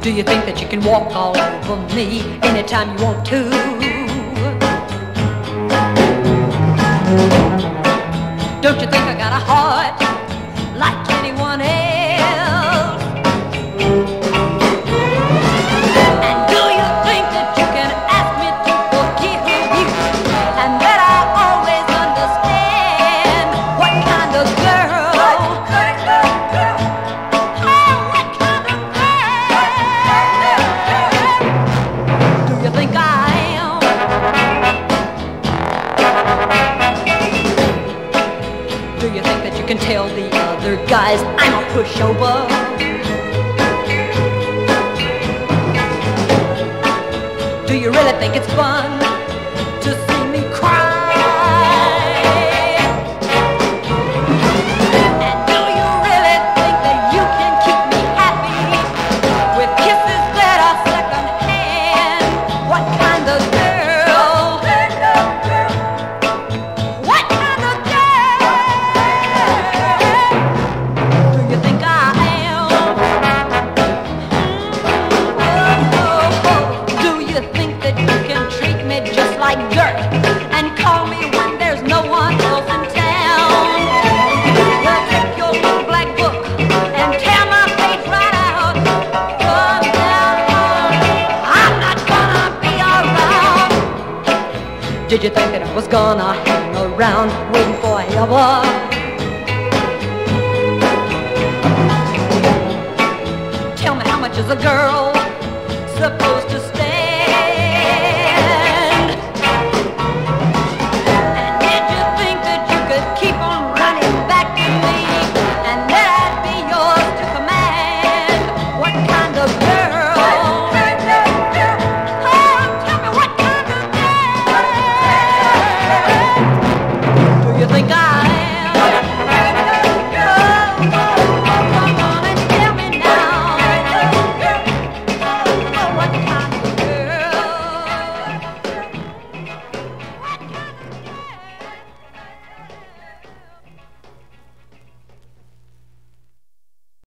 Do you think that you can walk all over me anytime you want to? Don't you think I got a heart like can tell the other guys I'm a pushover. Do you really think it's fun? Did you think that I was gonna hang around waiting for you?